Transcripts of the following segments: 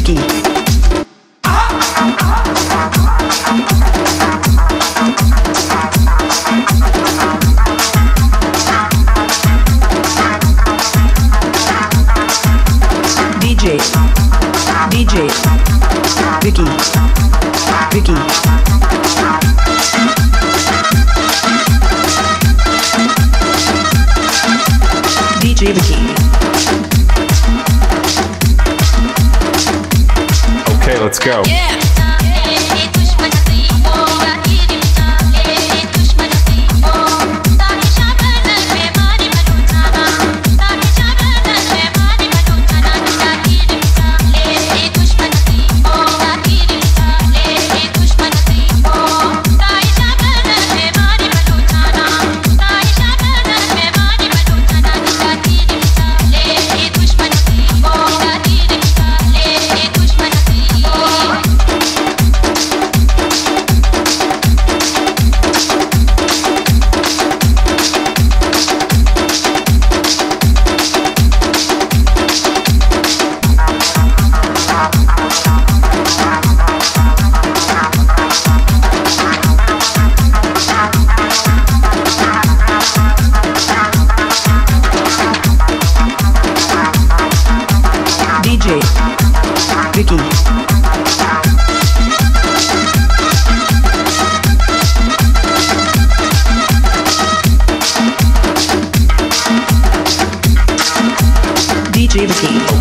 Vicky. DJ. DJ. Vicky. Vicky. DJ Vicky. Let's go. DJ.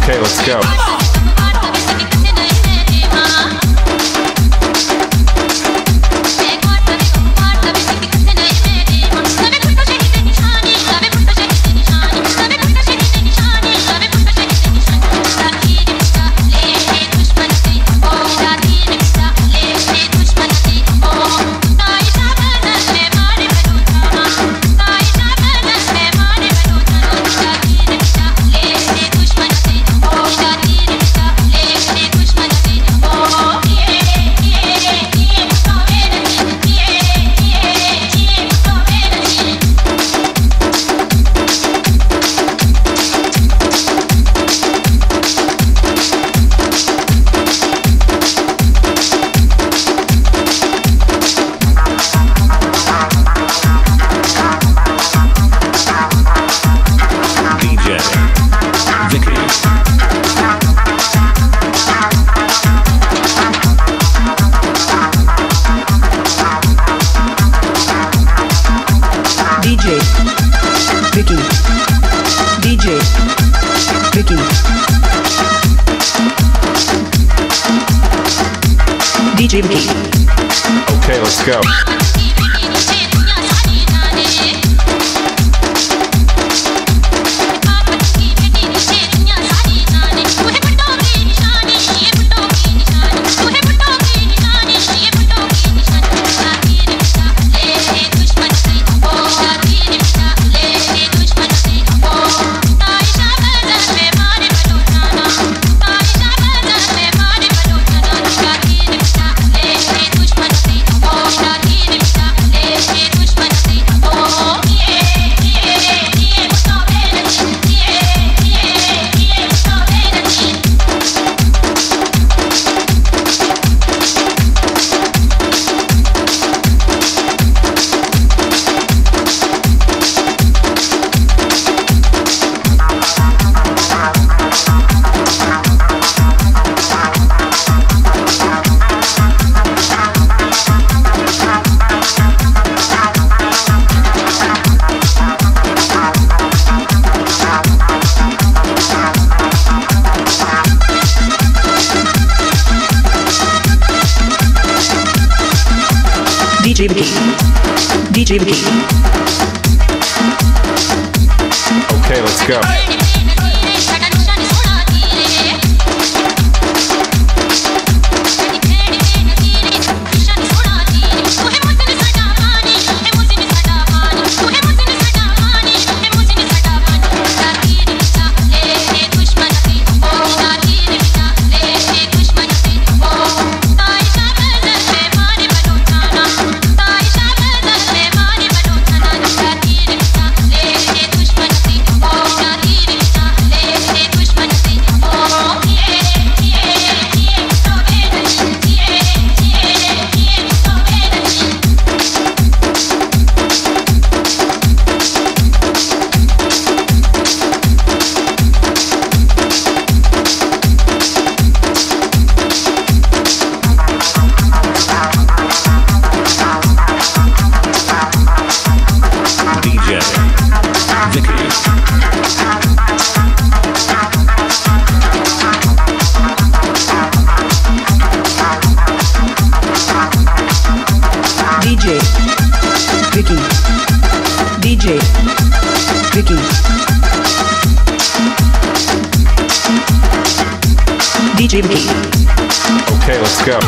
Okay, let's go. DJ Vicky. DJ. Vicky. DJ. Vicky. DJ Vicky. Okay, let's go. DJ Okay, let's go. DJ Vicky. DJ Vicky. Okay, let's go.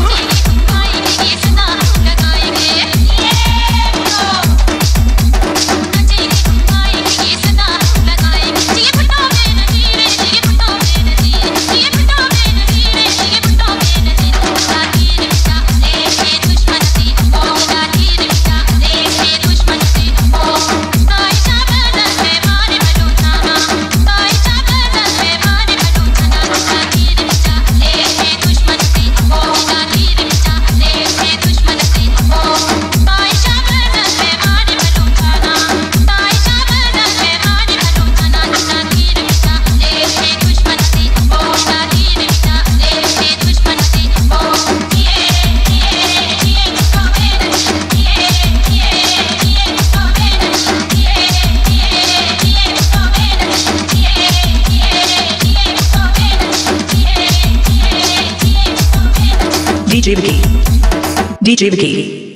DJ Vicky DJ Vicky